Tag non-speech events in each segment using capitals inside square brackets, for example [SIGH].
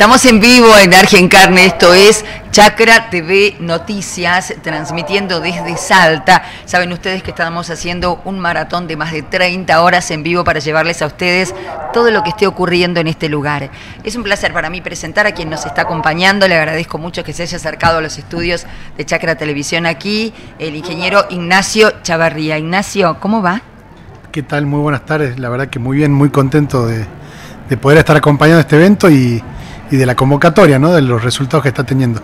Estamos en vivo en Argen Carne, esto es Chacra TV Noticias, transmitiendo desde Salta. Saben ustedes que estamos haciendo un maratón de más de 30 horas en vivo para llevarles a ustedes todo lo que esté ocurriendo en este lugar. Es un placer para mí presentar a quien nos está acompañando, le agradezco mucho que se haya acercado a los estudios de Chacra Televisión aquí, el ingeniero Ignacio Chavarría. Ignacio, ¿cómo va? ¿Qué tal? Muy buenas tardes, la verdad que muy bien, muy contento de, de poder estar acompañando este evento y y de la convocatoria, ¿no? de los resultados que está teniendo.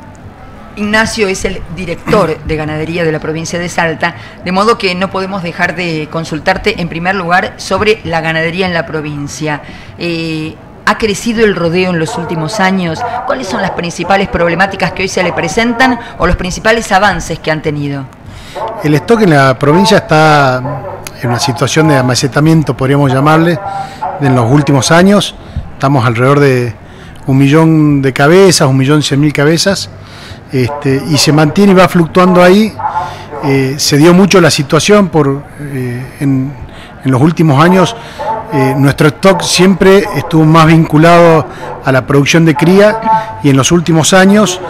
Ignacio es el director de ganadería de la provincia de Salta, de modo que no podemos dejar de consultarte en primer lugar sobre la ganadería en la provincia. Eh, ¿Ha crecido el rodeo en los últimos años? ¿Cuáles son las principales problemáticas que hoy se le presentan o los principales avances que han tenido? El stock en la provincia está en una situación de amacetamiento, podríamos llamarle, en los últimos años. Estamos alrededor de un millón de cabezas, un millón cien mil cabezas, este, y se mantiene y va fluctuando ahí. Eh, se dio mucho la situación por eh, en, los últimos años eh, nuestro stock siempre estuvo más vinculado a la producción de cría y en los últimos años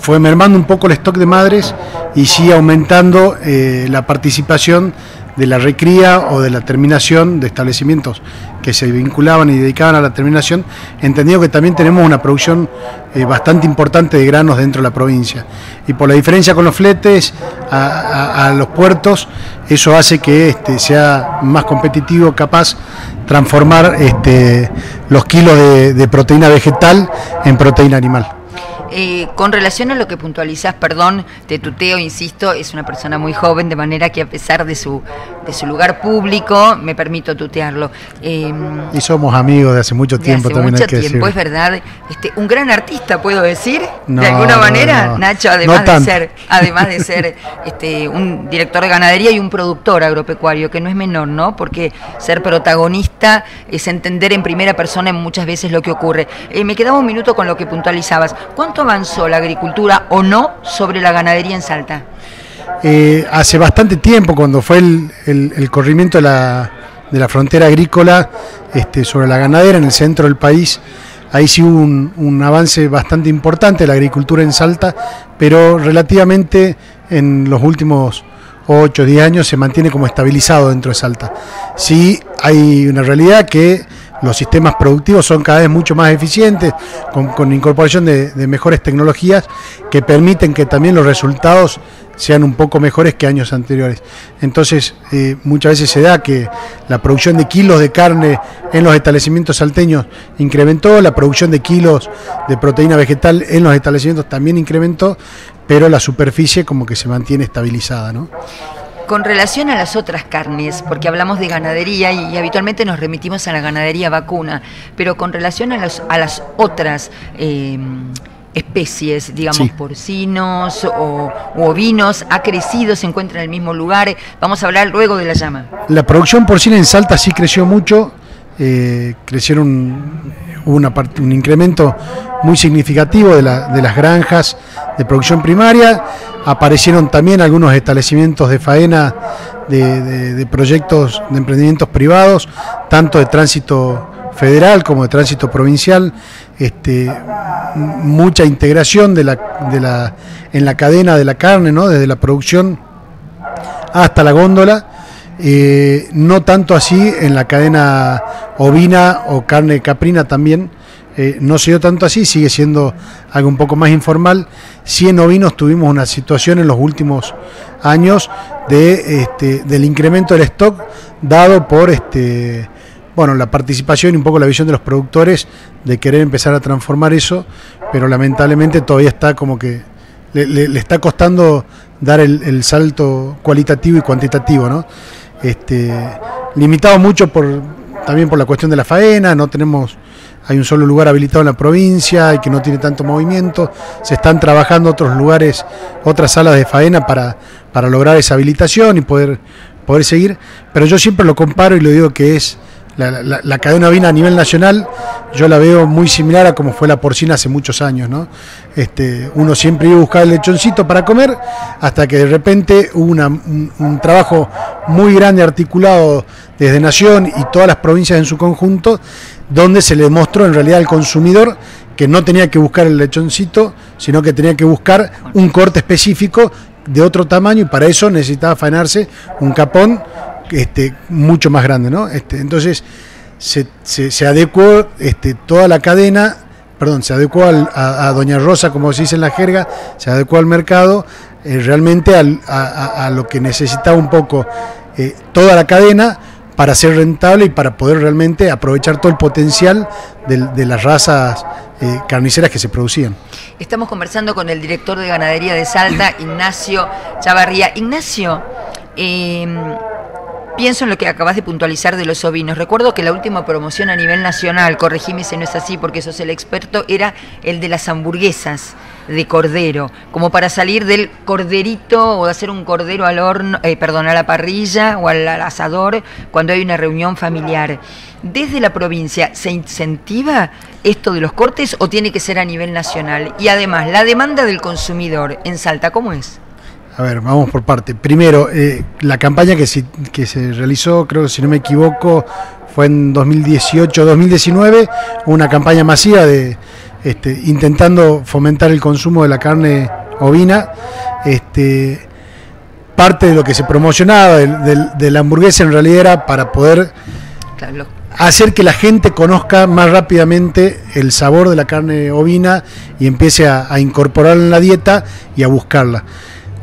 fue mermando un poco el stock de madres y sí aumentando la participación de la recría o de la terminación de establecimientos que se vinculaban y dedicaban a la terminación, entendido que también tenemos una producción eh, bastante importante de granos dentro de la provincia. Y por la diferencia con los fletes a, los puertos, eso hace que este, sea más competitivo, capaz transformar este, los kilos de proteína vegetal en proteína animal. Eh, con relación a lo que puntualizás, perdón, te tuteo, insisto, es una persona muy joven, de manera que a pesar de su, de su lugar público, me permito tutearlo. Em, y somos amigos de hace mucho tiempo también. Mucho tiempo, es verdad. Este, un gran artista, puedo decir, de alguna manera, Nacho, además de ser, además de ser [LAUGHS] este, un director de ganadería y un productor agropecuario, que no es menor, ¿no? Porque ser protagonista es entender en primera persona muchas veces lo que ocurre. Eh, me quedaba un minuto con lo que puntualizabas. ¿Cuánto avanzó la agricultura o no sobre la ganadería en Salta? Eh, hace bastante tiempo, cuando fue el, corrimiento de la, de la, frontera agrícola este, sobre la ganadera en el centro del país, ahí sí hubo un, avance bastante importante de la agricultura en Salta, pero relativamente en los últimos 8 o 10 años se mantiene como estabilizado dentro de Salta. Sí hay una realidad que los sistemas productivos son cada vez mucho más eficientes, con, incorporación de, mejores tecnologías que permiten que también los resultados sean un poco mejores que años anteriores. Entonces, eh, muchas veces se da que la producción de kilos de carne en los establecimientos salteños incrementó, la producción de kilos de proteína vegetal en los establecimientos también incrementó, pero la superficie como que se mantiene estabilizada. ¿no? Con relación a las otras carnes, porque hablamos de ganadería y, habitualmente nos remitimos a la ganadería vacuna, pero con relación a, a las otras eh, especies, digamos, porcinos o ovinos, ha crecido, se encuentra en el mismo lugar. Vamos a hablar luego de la llama. La producción porcina en Salta sí creció mucho, eh, crecieron una un incremento muy significativo de, de las granjas de producción primaria. Aparecieron también algunos establecimientos de faena de, proyectos de emprendimientos privados, tanto de tránsito federal como de tránsito provincial, este, mucha integración de la, de la, en la cadena de la carne, ¿no? desde la producción hasta la góndola, eh, no tanto así en la cadena ovina o carne caprina también, eh, no se dio tanto así, sigue siendo algo un poco más informal. Sí en ovinos tuvimos una situación en los últimos años de, este, del incremento del stock dado por este, bueno, la participación y un poco la visión de los productores de querer empezar a transformar eso, pero lamentablemente todavía está como que le, está costando dar el, salto cualitativo y cuantitativo, ¿no? Este, limitado mucho por también por la cuestión de la faena, no tenemos hay un solo lugar habilitado en la provincia y que no tiene tanto movimiento. Se están trabajando otros lugares, otras salas de faena para, para lograr esa habilitación y poder, poder seguir. Pero yo siempre lo comparo y lo digo que es la, cadena ovina a nivel nacional, yo la veo muy similar a como fue la porcina hace muchos años. ¿no? Este, uno siempre iba a buscar el lechoncito para comer, hasta que de repente hubo un, trabajo muy grande articulado desde Nación y todas las provincias en su conjunto donde se le demostró en realidad al consumidor que no tenía que buscar el lechoncito, sino que tenía que buscar un corte específico de otro tamaño y para eso necesitaba faenarse un capón este, mucho más grande, ¿no? Este, entonces se, se, adecuó este, toda la cadena, perdón, se adecuó a, Doña Rosa, como se dice en la jerga, se adecuó al mercado, eh, realmente a, lo que necesitaba un poco eh, toda la cadena para ser rentable y para poder realmente aprovechar todo el potencial de, las razas eh, carniceras que se producían. Estamos conversando con el director de ganadería de Salta, Ignacio Chavarría. Ignacio, eh, Pienso en lo que acabas de puntualizar de los ovinos. Recuerdo que la última promoción a nivel nacional, corregime si no es así porque sos el experto, era el de las hamburguesas de cordero, como para salir del corderito o de hacer un cordero al horno, eh, perdón, a la parrilla o al asador cuando hay una reunión familiar. Desde la provincia, ¿se incentiva esto de los cortes o tiene que ser a nivel nacional? Y además, la demanda del consumidor en Salta, ¿cómo es? A ver, vamos por parte. Primero, eh, la campaña que se, que se realizó, creo que si no me equivoco, fue en 2018-2019, una campaña masiva de este, intentando fomentar el consumo de la carne ovina. Este, parte de lo que se promocionaba de, la hamburguesa en realidad era para poder hacer que la gente conozca más rápidamente el sabor de la carne ovina y empiece a, a incorporarla en la dieta y a buscarla.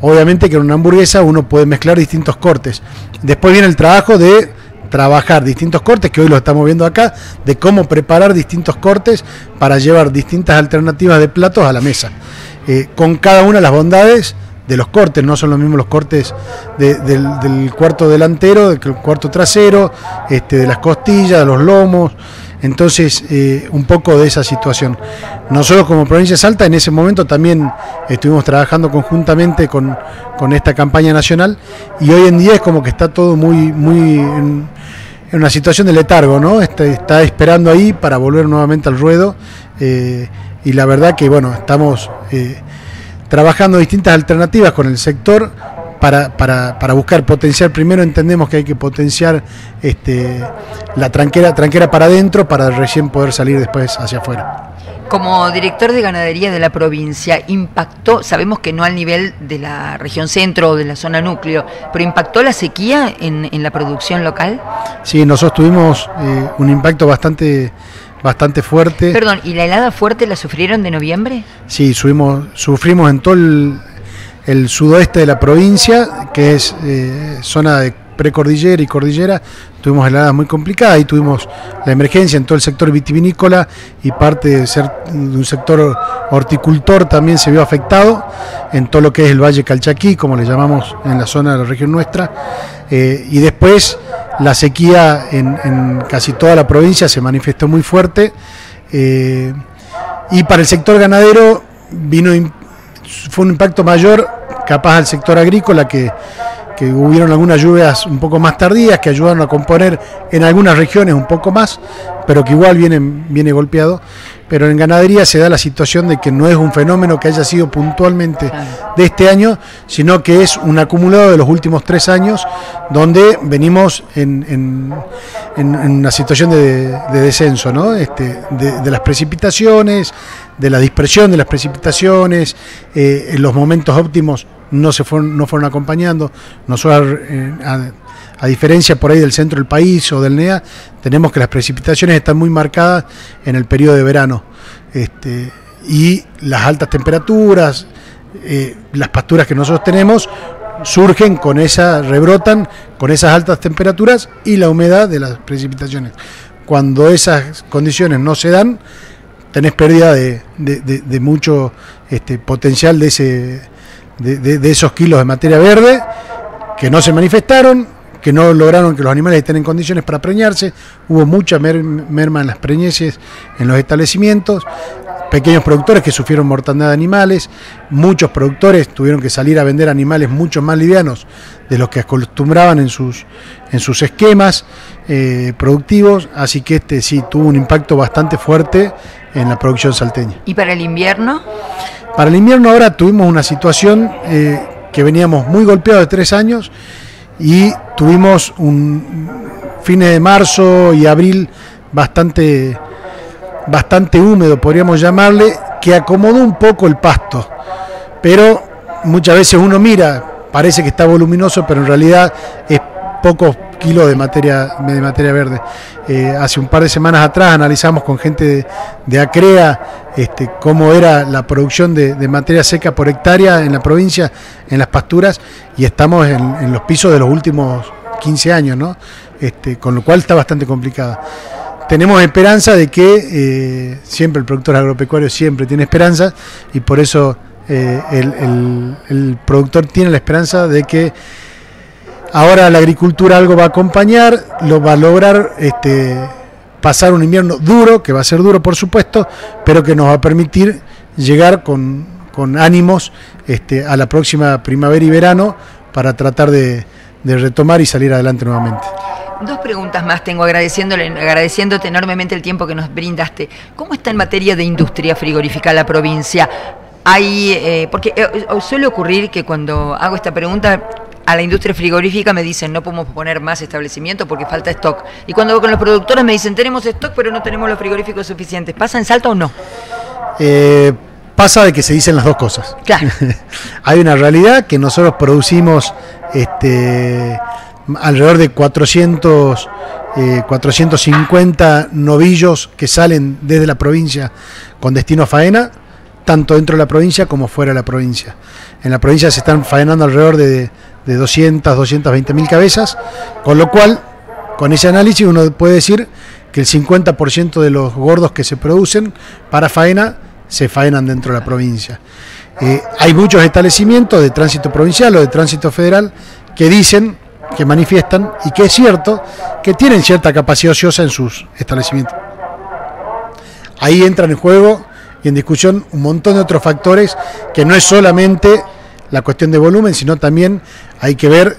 Obviamente que en una hamburguesa uno puede mezclar distintos cortes. Después viene el trabajo de trabajar distintos cortes, que hoy lo estamos viendo acá, de cómo preparar distintos cortes para llevar distintas alternativas de platos a la mesa. Eh, con cada una las bondades de los cortes, no son los mismos los cortes del, cuarto delantero, del cuarto trasero, este, de las costillas, de los lomos, entonces, eh, un poco de esa situación. Nosotros como provincia de Salta en ese momento también estuvimos trabajando conjuntamente con, esta campaña nacional y hoy en día es como que está todo muy, muy en, una situación de letargo, ¿no? Está, está, esperando ahí para volver nuevamente al ruedo eh, y la verdad que, bueno, estamos eh, trabajando distintas alternativas con el sector para, para, para, buscar potenciar, primero entendemos que hay que potenciar este, la tranquera, tranquera para adentro para recién poder salir después hacia afuera. Como director de ganadería de la provincia, ¿impactó, sabemos que no al nivel de la región centro o de la zona núcleo, pero impactó la sequía en, en la producción local? Sí, nosotros tuvimos eh, un impacto bastante bastante fuerte. Perdón, ¿y la helada fuerte la sufrieron de noviembre? Sí, subimos, sufrimos en todo el, el sudoeste de la provincia, que es eh, zona de precordillera y cordillera, tuvimos heladas muy complicadas y tuvimos la emergencia en todo el sector vitivinícola y parte de, ser, de un sector horticultor también se vio afectado en todo lo que es el Valle Calchaquí, como le llamamos en la zona de la región nuestra, eh, y después la sequía en, casi toda la provincia se manifestó muy fuerte. Eh, y para el sector ganadero vino fue un impacto mayor capaz al sector agrícola que, que hubieron algunas lluvias un poco más tardías que ayudaron a componer en algunas regiones un poco más, pero que igual viene, viene golpeado. Pero en ganadería se da la situación de que no es un fenómeno que haya sido puntualmente de este año, sino que es un acumulado de los últimos tres años, donde venimos en, en, una situación de, descenso, ¿no? este, de, las precipitaciones, de la dispersión de las precipitaciones, eh, en los momentos óptimos no se fueron, no fueron acompañando. Nosotros, eh, a, diferencia por ahí del centro del país o del NEA, tenemos que las precipitaciones están muy marcadas en el periodo de verano. Este, y las altas temperaturas, eh, las pasturas que nosotros tenemos, surgen con esa, rebrotan con esas altas temperaturas y la humedad de las precipitaciones. Cuando esas condiciones no se dan, tenés pérdida de, de mucho este, potencial de ese de, esos kilos de materia verde que no se manifestaron, que no lograron que los animales estén en condiciones para preñarse, hubo mucha merma en las preñeces en los establecimientos, pequeños productores que sufrieron mortandad de animales, muchos productores tuvieron que salir a vender animales mucho más livianos de los que acostumbraban en sus, en sus esquemas eh, productivos, así que este sí tuvo un impacto bastante fuerte en la producción salteña. ¿Y para el invierno? Para el invierno ahora tuvimos una situación eh, que veníamos muy golpeados de tres años y tuvimos un fines de marzo y abril bastante, bastante húmedo, podríamos llamarle, que acomodó un poco el pasto. Pero muchas veces uno mira, parece que está voluminoso, pero en realidad es pocos kilos de materia, de materia verde. Eh, hace un par de semanas atrás analizamos con gente de, Acrea este, cómo era la producción de, materia seca por hectárea en la provincia, en las pasturas, y estamos en, los pisos de los últimos 15 años, ¿no? Este, con lo cual está bastante complicada. Tenemos esperanza de que eh, siempre el productor agropecuario siempre tiene esperanza y por eso eh, el productor tiene la esperanza de que Ahora la agricultura algo va a acompañar, lo va a lograr este, pasar un invierno duro, que va a ser duro por supuesto, pero que nos va a permitir llegar con, ánimos este, a la próxima primavera y verano para tratar de, retomar y salir adelante nuevamente. Dos preguntas más tengo agradeciéndole, agradeciéndote enormemente el tiempo que nos brindaste. ¿Cómo está en materia de industria frigorífica la provincia? Hay, eh, porque eh, suele ocurrir que cuando hago esta pregunta a la industria frigorífica me dicen no podemos poner más establecimientos porque falta stock. Y cuando voy con los productores me dicen tenemos stock pero no tenemos los frigoríficos suficientes. ¿Pasa en Salta o no? Eh, pasa de que se dicen las dos cosas. Claro. [LAUGHS] Hay una realidad que nosotros producimos este, alrededor de 400, 450 eh, novillos que salen desde la provincia con destino a faena, tanto dentro de la provincia como fuera de la provincia. En la provincia se están faenando alrededor de de 200, 220 mil cabezas, con lo cual, con ese análisis uno puede decir que el 50% de los gordos que se producen para faena se faenan dentro de la provincia. Eh, hay muchos establecimientos de tránsito provincial o de tránsito federal que dicen, que manifiestan, y que es cierto, que tienen cierta capacidad ociosa en sus establecimientos. Ahí entran en juego y en discusión un montón de otros factores que no es solamente la cuestión de volumen, sino también hay que ver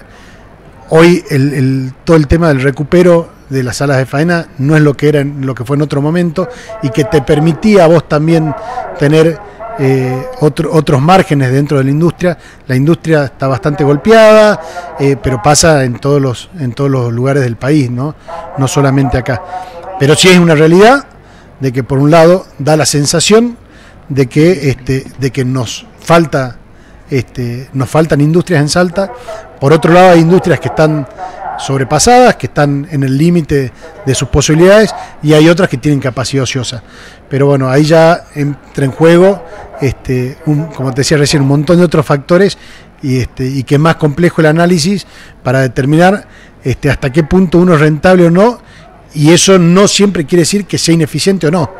hoy el, todo el tema del recupero de las salas de faena no es lo que era lo que fue en otro momento y que te permitía a vos también tener eh, otros márgenes dentro de la industria. La industria está bastante golpeada, eh, pero pasa en todos los en todos los lugares del país, no, no solamente acá. Pero sí es una realidad de que por un lado da la sensación de que este, de que nos falta este, nos faltan industrias en Salta. Por otro lado, hay industrias que están sobrepasadas, que están en el límite de sus posibilidades, y hay otras que tienen capacidad ociosa. Pero bueno, ahí ya entra en juego, este, como te decía recién, un montón de otros factores y, este, y que es más complejo el análisis para determinar este, hasta qué punto uno es rentable o no, y eso no siempre quiere decir que sea ineficiente o no.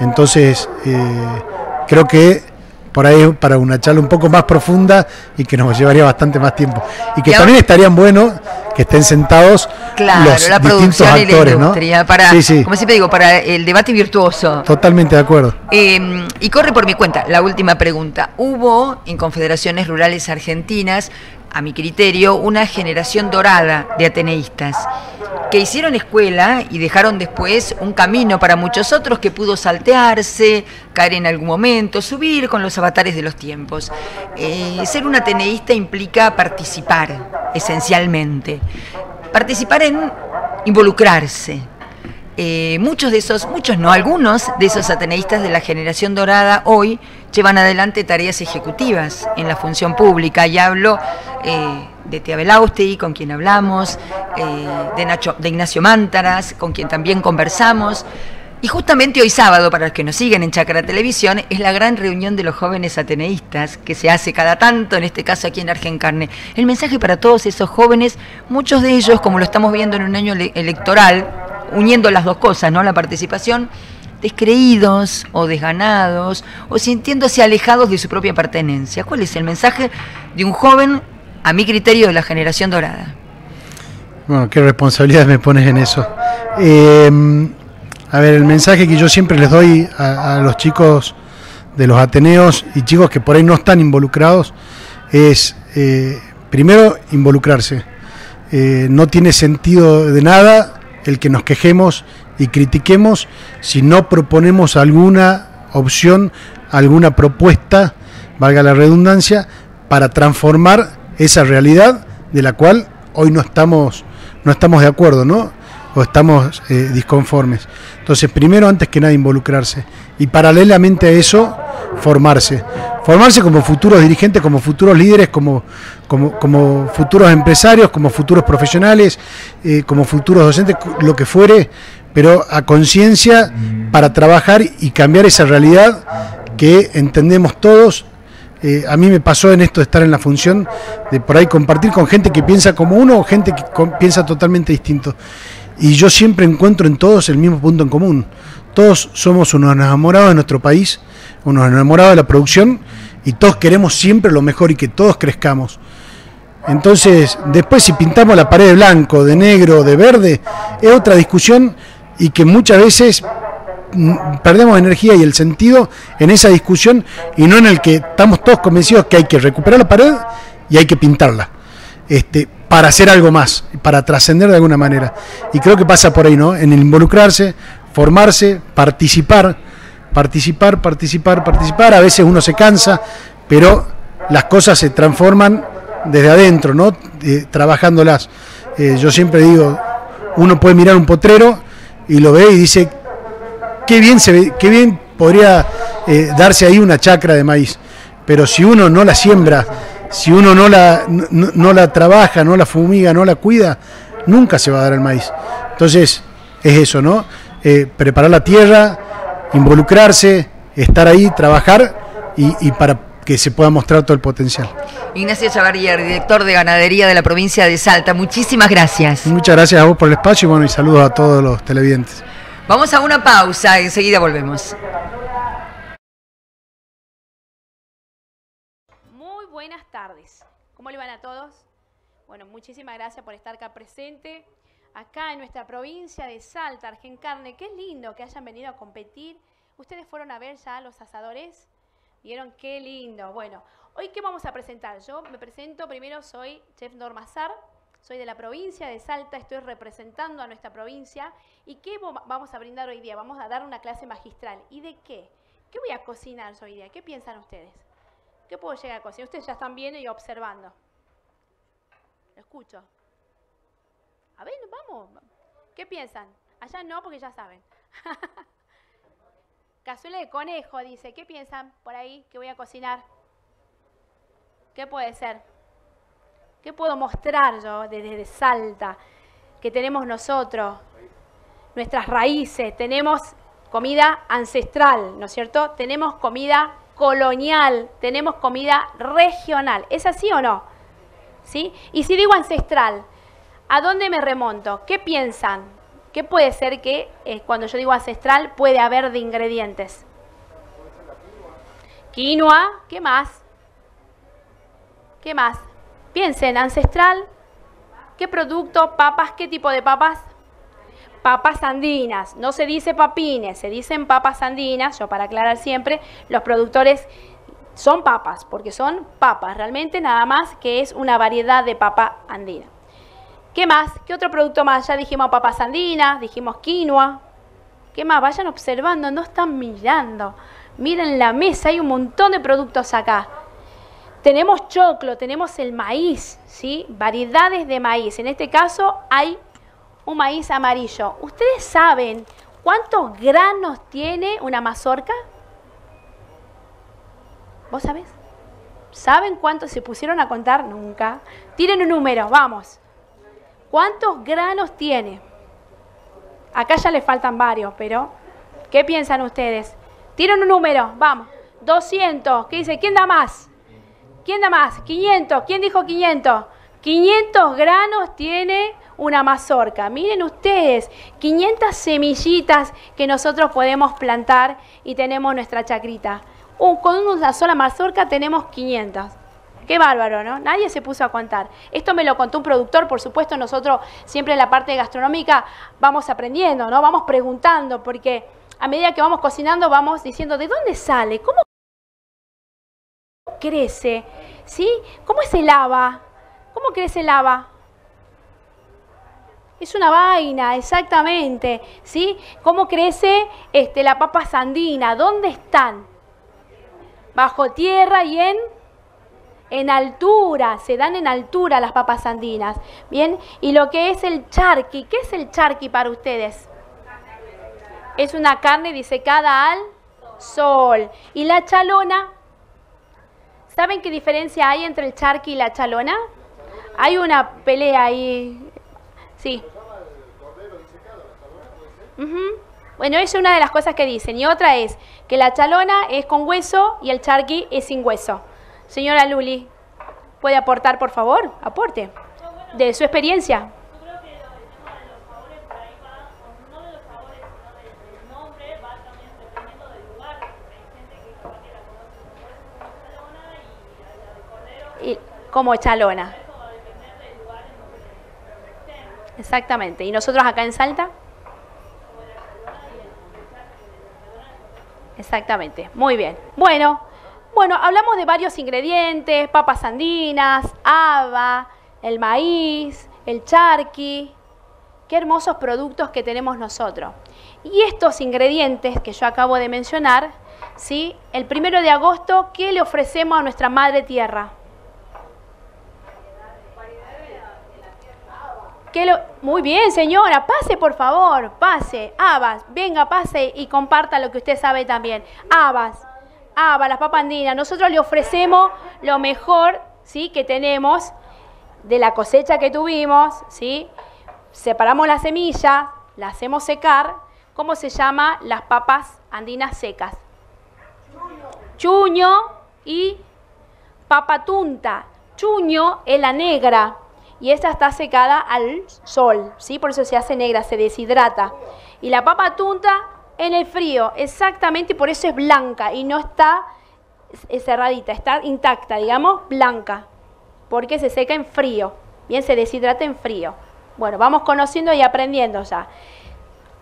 Entonces, eh, creo que por ahí para una charla un poco más profunda y que nos llevaría bastante más tiempo. Y que también estarían buenos que estén sentados los la distintos actores, ¿no? Para, Como siempre digo, para el debate virtuoso. Totalmente de acuerdo. Em, y corre por mi cuenta, la última pregunta. Hubo en confederaciones rurales argentinas, a mi criterio, una generación dorada de ateneístas que hicieron escuela y dejaron después un camino para muchos otros que pudo saltearse, caer en algún momento, subir con los avatares de los tiempos. Eh, ser un ateneísta implica participar, esencialmente. Participar en involucrarse. Eh, muchos de esos, muchos no, algunos de esos ateneístas de la generación dorada hoy llevan adelante tareas ejecutivas en la función pública y hablo eh, de Tia Belausti, con quien hablamos, eh, de, Nacho, de Ignacio Mántaras, con quien también conversamos. Y justamente hoy sábado, para los que nos siguen en Chacra Televisión, es la gran reunión de los jóvenes ateneístas que se hace cada tanto, en este caso aquí en Argencarne. El mensaje para todos esos jóvenes, muchos de ellos, como lo estamos viendo en un año electoral, uniendo las dos cosas, ¿no? La participación, descreídos o desganados o sintiéndose alejados de su propia pertenencia. ¿Cuál es el mensaje de un joven a mi criterio, de la generación dorada. Bueno, qué responsabilidad me pones en eso. Eh, a ver, el mensaje que yo siempre les doy a, los chicos de los Ateneos y chicos que por ahí no están involucrados es, eh, primero, involucrarse. Eh, no tiene sentido de nada el que nos quejemos y critiquemos si no proponemos alguna opción, alguna propuesta, valga la redundancia, para transformar esa realidad de la cual hoy no estamos, no estamos de acuerdo, ¿no? o estamos eh, disconformes. Entonces, primero, antes que nada, involucrarse. Y paralelamente a eso, formarse. Formarse como futuros dirigentes, como futuros líderes, como, como, futuros empresarios, como futuros profesionales, eh, como futuros docentes, lo que fuere, pero a conciencia para trabajar y cambiar esa realidad que entendemos todos eh, a mí me pasó en esto de estar en la función de por ahí compartir con gente que piensa como uno o gente que piensa totalmente distinto. Y yo siempre encuentro en todos el mismo punto en común. Todos somos unos enamorados de nuestro país, unos enamorados de la producción y todos queremos siempre lo mejor y que todos crezcamos. Entonces, después si pintamos la pared de blanco, de negro, de verde, es otra discusión y que muchas veces perdemos energía y el sentido en esa discusión y no en el que estamos todos convencidos que hay que recuperar la pared y hay que pintarla. Este, para hacer algo más, para trascender de alguna manera. Y creo que pasa por ahí, ¿no? En el involucrarse, formarse, participar, participar, participar, participar. A veces uno se cansa, pero las cosas se transforman desde adentro, ¿no? Eh, trabajándolas. Eh, yo siempre digo, uno puede mirar un potrero y lo ve y dice, qué bien, se ve, qué bien podría eh, darse ahí una chacra de maíz. Pero si uno no la siembra, si uno no la, no, la trabaja, no la fumiga, no la cuida, nunca se va a dar el maíz. Entonces, es eso, ¿no? Eh, preparar la tierra, involucrarse, estar ahí, trabajar y, para que se pueda mostrar todo el potencial. Ignacio Chavarrier, director de ganadería de la provincia de Salta, muchísimas gracias. Muchas gracias a vos por el espacio y bueno, y saludos a todos los televidentes. Vamos a una pausa, enseguida volvemos. Muy buenas tardes. ¿Cómo le van a todos? Bueno, muchísimas gracias por estar acá presente, acá en nuestra provincia de Salta, Argencarne. Qué lindo que hayan venido a competir. ¿Ustedes fueron a ver ya los asadores? ¿Vieron qué lindo? Bueno, hoy qué vamos a presentar. Yo me presento, primero soy Chef Normazar, soy de la provincia de Salta, estoy representando a nuestra provincia. ¿Y qué vamos a brindar hoy día? Vamos a dar una clase magistral. ¿Y de qué? ¿Qué voy a cocinar hoy día? ¿Qué piensan ustedes? ¿Qué puedo llegar a cocinar? Ustedes ya están viendo y observando. Lo escucho. A ver, vamos. ¿Qué piensan? Allá no, porque ya saben. [LAUGHS] Cazuela de conejo, dice. ¿Qué piensan por ahí que voy a cocinar? ¿Qué puede ser? ¿Qué puedo mostrar yo desde Salta que tenemos nosotros? Nuestras raíces, tenemos comida ancestral, ¿no es cierto? Tenemos comida colonial, tenemos comida regional. ¿Es así o no? ¿Sí? Y si digo ancestral, ¿a dónde me remonto? ¿Qué piensan? ¿Qué puede ser que eh, cuando yo digo ancestral puede haber de ingredientes? Quinoa, ¿qué más? ¿Qué más? Piensen, ancestral, ¿qué producto? Papas, ¿qué tipo de papas? Papas andinas, no se dice papines, se dicen papas andinas, yo para aclarar siempre, los productores son papas, porque son papas, realmente nada más que es una variedad de papa andina. ¿Qué más? ¿Qué otro producto más? Ya dijimos papas andinas, dijimos quinoa. ¿Qué más? Vayan observando, no están mirando. Miren la mesa, hay un montón de productos acá. Tenemos choclo, tenemos el maíz, ¿sí? Variedades de maíz. En este caso hay un maíz amarillo. ¿Ustedes saben cuántos granos tiene una mazorca? ¿Vos sabés? ¿Saben cuántos se pusieron a contar? Nunca. Tiren un número, vamos. ¿Cuántos granos tiene? Acá ya le faltan varios, pero ¿qué piensan ustedes? Tiren un número, vamos. 200. ¿Qué dice? ¿Quién da más? ¿Quién da más? 500. ¿Quién dijo 500? 500 granos tiene una mazorca. Miren ustedes, 500 semillitas que nosotros podemos plantar y tenemos nuestra chacrita. con una sola mazorca tenemos 500. Qué bárbaro, ¿no? Nadie se puso a contar. Esto me lo contó un productor, por supuesto, nosotros siempre en la parte gastronómica vamos aprendiendo, ¿no? Vamos preguntando, porque a medida que vamos cocinando vamos diciendo, ¿de dónde sale? ¿Cómo crece? ¿Sí? ¿Cómo es el lava? ¿Cómo crece el lava? Es una vaina, exactamente. ¿Sí? ¿Cómo crece este, la papa sandina? ¿Dónde están? Bajo tierra y en, en altura, se dan en altura las papas andinas. Bien, y lo que es el charqui, ¿qué es el charqui para ustedes? Es una carne disecada al sol. ¿Y la chalona? ¿Saben qué diferencia hay entre el charqui y la chalona? Hay una pelea ahí. Sí. Bueno, esa es una de las cosas que dicen. Y otra es que la chalona es con hueso y el charqui es sin hueso. Señora Luli, ¿puede aportar, por favor? Aporte. De su experiencia. Y, como chalona. Exactamente. ¿Y nosotros acá en Salta? Exactamente. Muy bien. Bueno, bueno, hablamos de varios ingredientes, papas andinas, haba, el maíz, el charqui. Qué hermosos productos que tenemos nosotros. Y estos ingredientes que yo acabo de mencionar, ¿sí? El primero de agosto, ¿qué le ofrecemos a nuestra madre tierra? Muy bien, señora, pase por favor, pase. Habas, venga, pase y comparta lo que usted sabe también. Habas, habas, las papandinas. Nosotros le ofrecemos lo mejor ¿sí? que tenemos de la cosecha que tuvimos. ¿sí? Separamos la semilla, la hacemos secar. ¿Cómo se llama? Las papas andinas secas. Chuño y papatunta. Chuño es la negra y esta está secada al sol, ¿sí? Por eso se hace negra, se deshidrata. Y la papa tunta en el frío, exactamente, por eso es blanca y no está cerradita, está intacta, digamos, blanca, porque se seca en frío, bien, se deshidrata en frío. Bueno, vamos conociendo y aprendiendo ya.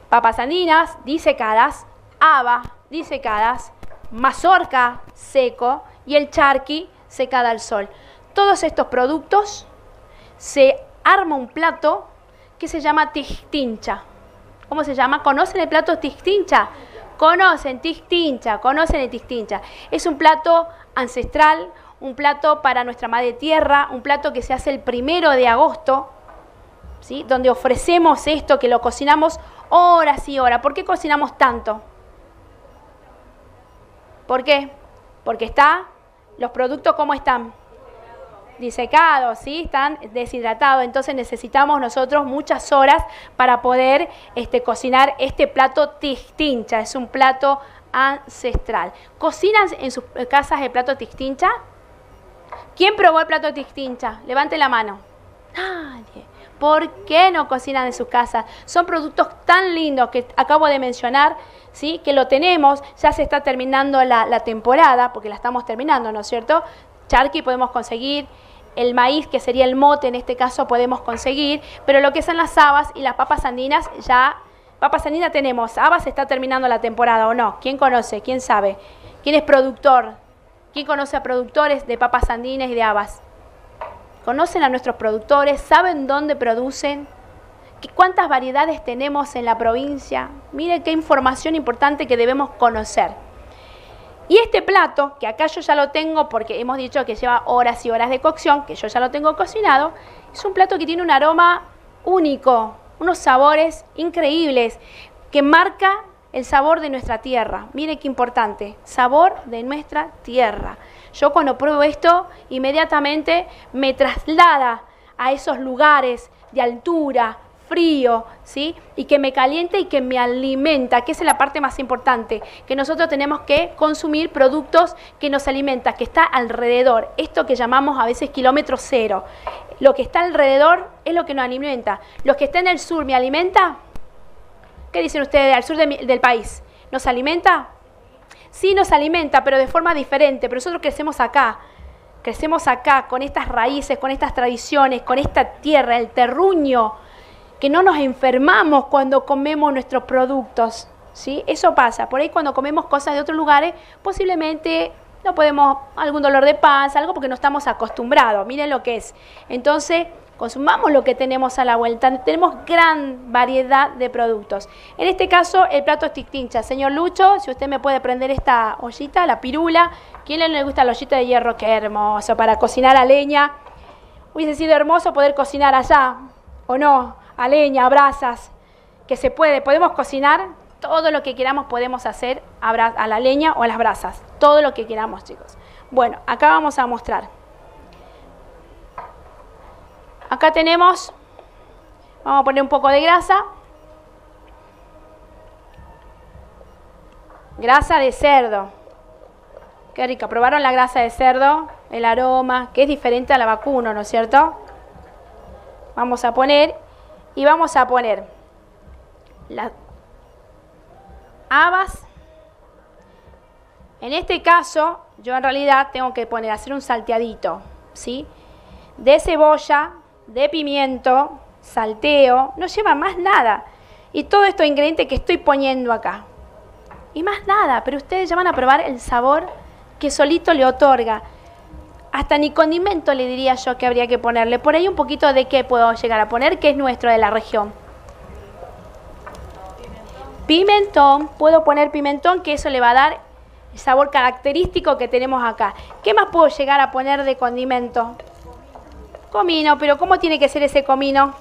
Papas andinas, disecadas, haba, disecadas, mazorca, seco, y el charqui, secada al sol. Todos estos productos se arma un plato que se llama tistincha. ¿Cómo se llama? ¿Conocen el plato tistincha? Conocen tistincha, conocen el tistincha. Es un plato ancestral, un plato para nuestra madre tierra, un plato que se hace el primero de agosto, ¿sí? donde ofrecemos esto, que lo cocinamos horas y horas. ¿Por qué cocinamos tanto? ¿Por qué? Porque está, los productos ¿cómo están? Disecados, ¿sí? están deshidratados, entonces necesitamos nosotros muchas horas para poder este, cocinar este plato tistincha, es un plato ancestral. ¿Cocinan en sus casas el plato tistincha? ¿Quién probó el plato tistincha? Levante la mano. Nadie. ¿Por qué no cocinan en sus casas? Son productos tan lindos que acabo de mencionar, ¿sí? que lo tenemos, ya se está terminando la, la temporada, porque la estamos terminando, ¿no es cierto? Charqui podemos conseguir, el maíz, que sería el mote en este caso, podemos conseguir, pero lo que son las habas y las papas andinas ya... Papas andinas tenemos, habas está terminando la temporada o no. ¿Quién conoce? ¿Quién sabe? ¿Quién es productor? ¿Quién conoce a productores de papas andinas y de habas? ¿Conocen a nuestros productores? ¿Saben dónde producen? ¿Cuántas variedades tenemos en la provincia? Mire qué información importante que debemos conocer. Y este plato, que acá yo ya lo tengo porque hemos dicho que lleva horas y horas de cocción, que yo ya lo tengo cocinado, es un plato que tiene un aroma único, unos sabores increíbles, que marca el sabor de nuestra tierra. Mire qué importante, sabor de nuestra tierra. Yo cuando pruebo esto, inmediatamente me traslada a esos lugares de altura, frío, ¿sí? Y que me calienta y que me alimenta, que es la parte más importante, que nosotros tenemos que consumir productos que nos alimentan, que está alrededor, esto que llamamos a veces kilómetro cero. Lo que está alrededor es lo que nos alimenta. Lo que está en el sur me alimenta. ¿Qué dicen ustedes al sur del país? ¿Nos alimenta? Sí, nos alimenta, pero de forma diferente. Pero nosotros crecemos acá. Crecemos acá con estas raíces, con estas tradiciones, con esta tierra, el terruño que no nos enfermamos cuando comemos nuestros productos. ¿sí? Eso pasa. Por ahí cuando comemos cosas de otros lugares, posiblemente no podemos, algún dolor de panza, algo porque no estamos acostumbrados. Miren lo que es. Entonces, consumamos lo que tenemos a la vuelta. Tenemos gran variedad de productos. En este caso, el plato es tistincha. Señor Lucho, si usted me puede prender esta ollita, la pirula. ¿Quién le gusta la ollita de hierro? Qué hermoso, para cocinar a leña. Hubiese sido hermoso poder cocinar allá, ¿o no? A leña, a brasas, que se puede. Podemos cocinar todo lo que queramos, podemos hacer a, la leña o a las brasas. Todo lo que queramos, chicos. Bueno, acá vamos a mostrar. Acá tenemos, vamos a poner un poco de grasa. Grasa de cerdo. Qué rica. ¿Probaron la grasa de cerdo? El aroma, que es diferente a la vacuno, ¿no es cierto? Vamos a poner y vamos a poner las habas. En este caso, yo en realidad tengo que poner, hacer un salteadito, ¿sí? De cebolla, de pimiento, salteo, no lleva más nada. Y todo estos ingredientes que estoy poniendo acá. Y más nada, pero ustedes ya van a probar el sabor que solito le otorga. Hasta ni condimento le diría yo que habría que ponerle. Por ahí un poquito de qué puedo llegar a poner, que es nuestro de la región. Pimentón, puedo poner pimentón, que eso le va a dar el sabor característico que tenemos acá. ¿Qué más puedo llegar a poner de condimento? Comino, pero ¿cómo tiene que ser ese comino?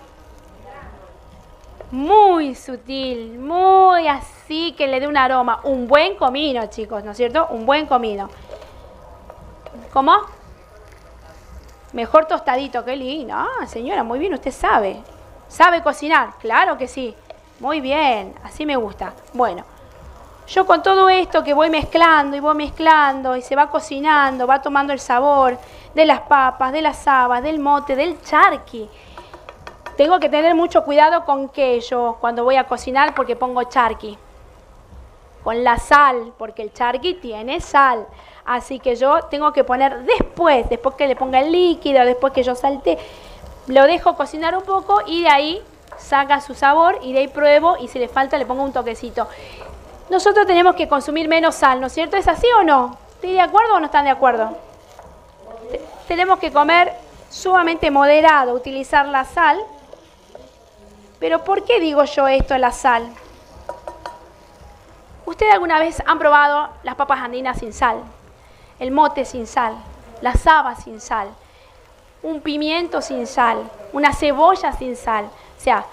Muy sutil, muy así que le dé un aroma. Un buen comino, chicos, ¿no es cierto? Un buen comino. ¿Cómo? Mejor tostadito, qué lindo. Ah, señora, muy bien, usted sabe. ¿Sabe cocinar? Claro que sí. Muy bien, así me gusta. Bueno, yo con todo esto que voy mezclando y voy mezclando y se va cocinando, va tomando el sabor de las papas, de las habas, del mote, del charqui. Tengo que tener mucho cuidado con que yo cuando voy a cocinar porque pongo charqui. Con la sal, porque el charqui tiene sal. Así que yo tengo que poner después, después que le ponga el líquido, después que yo salte, lo dejo cocinar un poco y de ahí saca su sabor y de ahí pruebo y si le falta le pongo un toquecito nosotros tenemos que consumir menos sal, ¿no es cierto? ¿Es así o no? ¿Están de acuerdo o no están de acuerdo? tenemos que comer sumamente moderado, utilizar la sal. Pero ¿por qué digo yo esto, la sal? ¿Ustedes alguna vez han probado las papas andinas sin sal? El mote sin sal, las habas sin sal, un pimiento sin sal, una cebolla sin sal. O sea,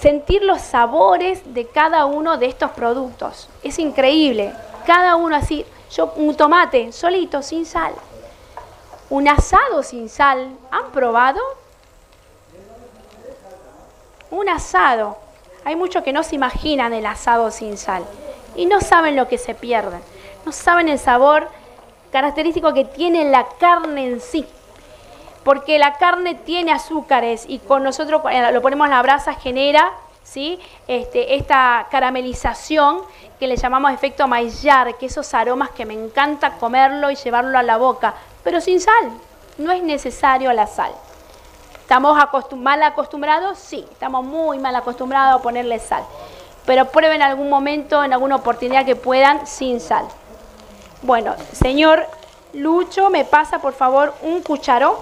sentir los sabores de cada uno de estos productos. Es increíble. Cada uno así, yo un tomate solito, sin sal. Un asado sin sal. ¿Han probado? Un asado. Hay muchos que no se imaginan el asado sin sal y no saben lo que se pierden. No saben el sabor característico que tiene la carne en sí porque la carne tiene azúcares y con nosotros lo ponemos en la brasa genera ¿sí? Este, esta caramelización que le llamamos efecto Maillard, que esos aromas que me encanta comerlo y llevarlo a la boca, pero sin sal, no es necesario la sal. ¿Estamos mal acostumbrados? Sí, estamos muy mal acostumbrados a ponerle sal. Pero prueben en algún momento, en alguna oportunidad que puedan, sin sal. Bueno, señor Lucho, me pasa por favor un cucharón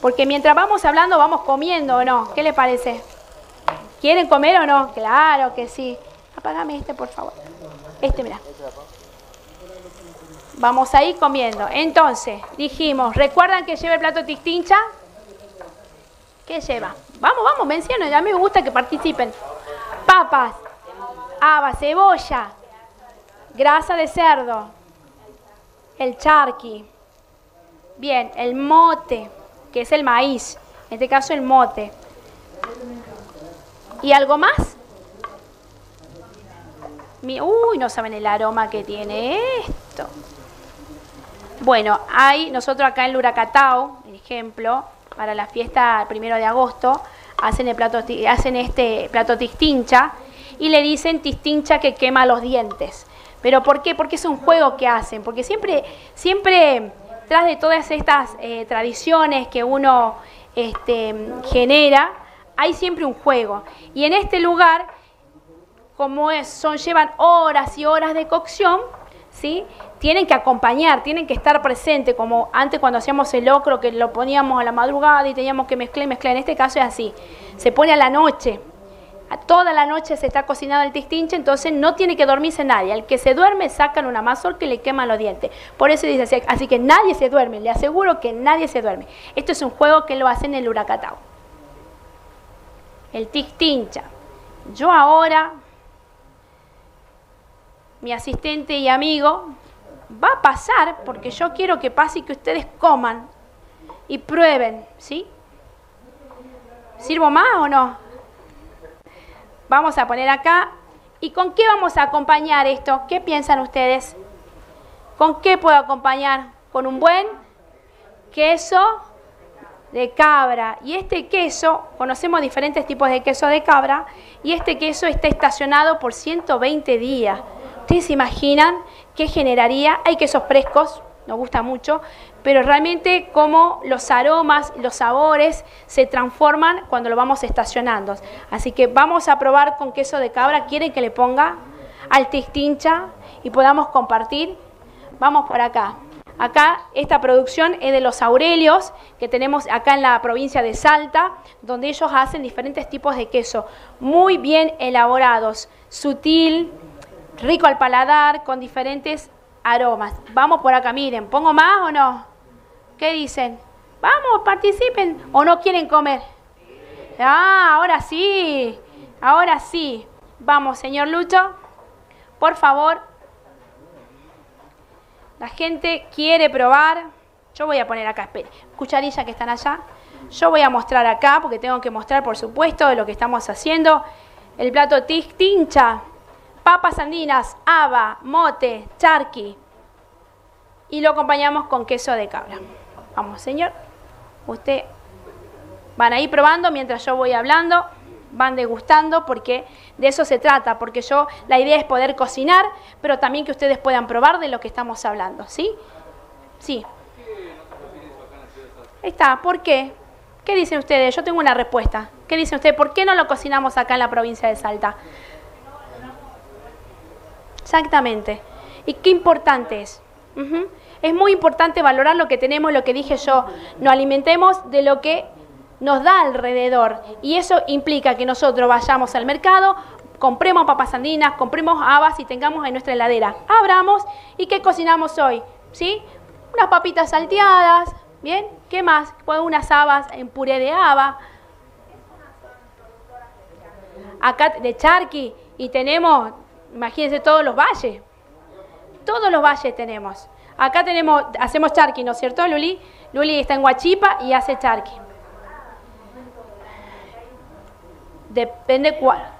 porque mientras vamos hablando, vamos comiendo o no. ¿Qué le parece? ¿Quieren comer o no? Claro que sí. Apágame este, por favor. Este, mira. Vamos a ir comiendo. Entonces, dijimos, ¿recuerdan que lleva el plato tistincha? ¿Qué lleva? Vamos, vamos, mencionen. A mí me gusta que participen. Papas, habas, cebolla, grasa de cerdo, el charqui. Bien, el mote que es el maíz, en este caso el mote. ¿Y algo más? Uy, no saben el aroma que tiene esto. Bueno, hay, nosotros acá en Luracatao, por ejemplo, para la fiesta primero de agosto, hacen, el plato, hacen este plato tistincha y le dicen tistincha que quema los dientes. ¿Pero por qué? Porque es un juego que hacen, porque siempre, siempre detrás de todas estas eh, tradiciones que uno este, genera, hay siempre un juego. Y en este lugar, como son, llevan horas y horas de cocción, ¿sí? Tienen que acompañar, tienen que estar presentes, como antes cuando hacíamos el locro, que lo poníamos a la madrugada y teníamos que mezclar y mezclar. En este caso es así, se pone a la noche, toda la noche se está cocinando el tistinche, entonces no tiene que dormirse nadie. El que se duerme sacan una mazorca y le queman los dientes. Por eso dice así, así que nadie se duerme, le aseguro que nadie se duerme. Esto es un juego que lo hacen en el huracatao. El tistincha. Yo ahora, mi asistente y amigo, va a pasar, porque yo quiero que pase y que ustedes coman y prueben, ¿sí? ¿Sirvo más o no? Vamos a poner acá. ¿Y con qué vamos a acompañar esto? ¿Qué piensan ustedes? ¿Con qué puedo acompañar? Con un buen queso de cabra. Y este queso, conocemos diferentes tipos de queso de cabra, y este queso está estacionado por 120 días. ¿Ustedes se imaginan qué generaría? Hay quesos frescos, nos gusta mucho, pero realmente cómo los aromas, los sabores se transforman cuando lo vamos estacionando. Así que vamos a probar con queso de cabra. ¿Quieren que le ponga al tistincha y podamos compartir? Vamos por acá. Acá esta producción es de los Aurelios que tenemos acá en la provincia de Salta, donde ellos hacen diferentes tipos de queso, muy bien elaborados, sutil, rico al paladar, con diferentes aromas. Vamos por acá, miren, ¿pongo más o no? ¿Qué dicen? Vamos, participen o no quieren comer. Ah, ahora sí, ahora sí. Vamos, señor Lucho, por favor. La gente quiere probar. Yo voy a poner acá, espere, cucharilla que están allá. Yo voy a mostrar acá, porque tengo que mostrar, por supuesto, lo que estamos haciendo. El plato tincha papas andinas, haba, mote, charqui. Y lo acompañamos con queso de cabra. Vamos, señor. Usted van a ir probando mientras yo voy hablando, van degustando, porque de eso se trata, porque yo, la idea es poder cocinar, pero también que ustedes puedan probar de lo que estamos hablando, ¿sí? Sí. Está, ¿por qué? ¿Qué dicen ustedes? Yo tengo una respuesta. ¿Qué dicen ustedes? ¿Por qué no lo cocinamos acá en la provincia de Salta? Exactamente. ¿Y qué importante es? Es muy importante valorar lo que tenemos, lo que dije yo. Nos alimentemos de lo que nos da alrededor. Y eso implica que nosotros vayamos al mercado, compremos papas andinas, compremos habas y tengamos en nuestra heladera. Abramos y ¿qué cocinamos hoy? ¿Sí? Unas papitas salteadas, ¿bien? ¿Qué más? Pues unas habas en puré de haba. Acá de charqui y tenemos Imagínense todos los valles. Todos los valles tenemos. Acá tenemos, hacemos charqui, ¿no es cierto, Luli? Luli está en Huachipa y hace charqui. Depende cuál.